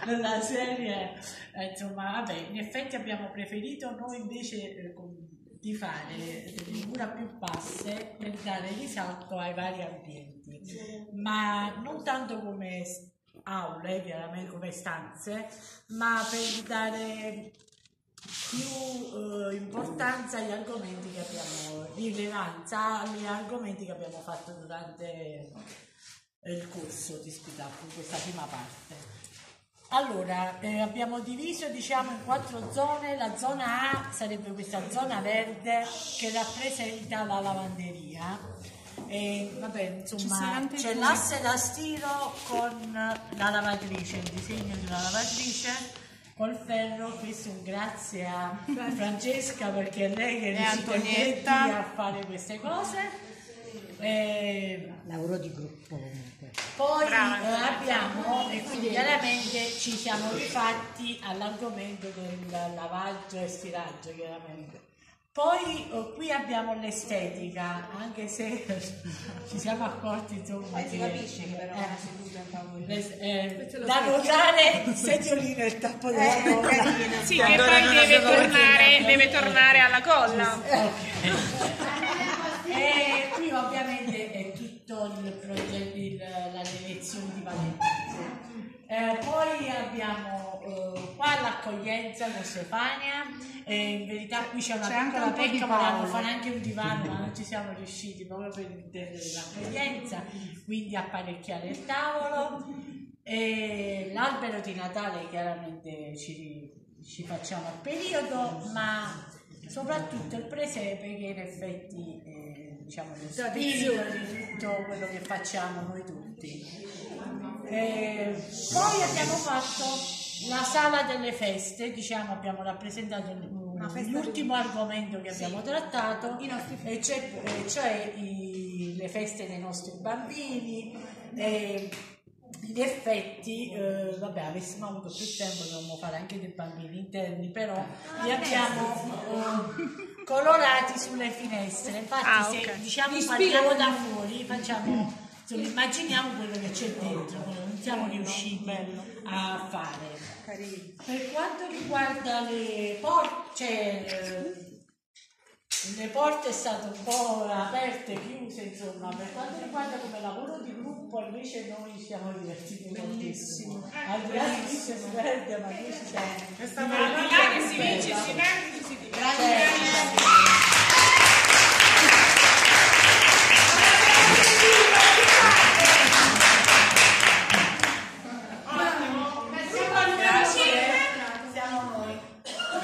della serie, eh, insomma, vabbè, in effetti abbiamo preferito noi invece eh, di fare delle mura più basse per dare risalto ai vari ambienti, ma non tanto come aule, chiaramente come stanze, ma per dare più eh, importanza agli argomenti che abbiamo, rilevanza agli argomenti che abbiamo fatto durante il corso di in questa prima parte. Allora, eh, abbiamo diviso diciamo in quattro zone, la zona A sarebbe questa zona verde che rappresenta la lavanderia. E, vabbè, insomma, c'è l'asse da stiro con la lavatrice, il disegno di una lavatrice col ferro, questo grazie a Francesca perché è lei che riesce a fare queste cose. E... Lavoro di gruppo comunque. Poi eh, abbiamo, e quindi chiaramente ci siamo rifatti all'argomento del lavaggio e stiraggio, chiaramente. Poi oh, qui abbiamo l'estetica, anche se ci siamo accorti insomma che... si capisce che però eh, seduta in tavolino. Eh, da notare il sediolino e il tappo della eh, colla. Sì, che poi deve tornare, deve tornare alla colla. Okay. e qui ovviamente è tutto il progetto, il, la lezione di Valentino. Eh, poi abbiamo eh, qua l'accoglienza con Stefania, eh, in verità qui c'è una c'è piccola pecca, volevamo fare anche un divano ma non ci siamo riusciti proprio per intendere l'accoglienza, quindi apparecchiare il tavolo. l'albero di Natale chiaramente ci, ci facciamo a periodo, ma soprattutto il presepe che in effetti è diciamo, lo spirito di tutto quello che facciamo noi tutti. Eh, poi abbiamo fatto la sala delle feste, diciamo abbiamo rappresentato l'ultimo argomento che abbiamo sì. trattato, e cioè, cioè i, le feste dei nostri bambini. Eh, in effetti, eh, vabbè, avessimo avuto più tempo dovremmo fare anche dei bambini interni, però ah, li abbiamo eh, colorati sulle finestre. Infatti, ah, okay. se diciamo parliamo da fuori, facciamo Insomma, immaginiamo quello che c'è dentro, quello non siamo riusciti a fare. Per quanto riguarda le porte, cioè, le porte è stato un po' aperte, chiuse, insomma, per quanto riguarda come lavoro di gruppo invece noi ci siamo divertiti moltissimo. Al di là che si perde, ma noi ci siamo. È stato che si vince, si perde, si diverte.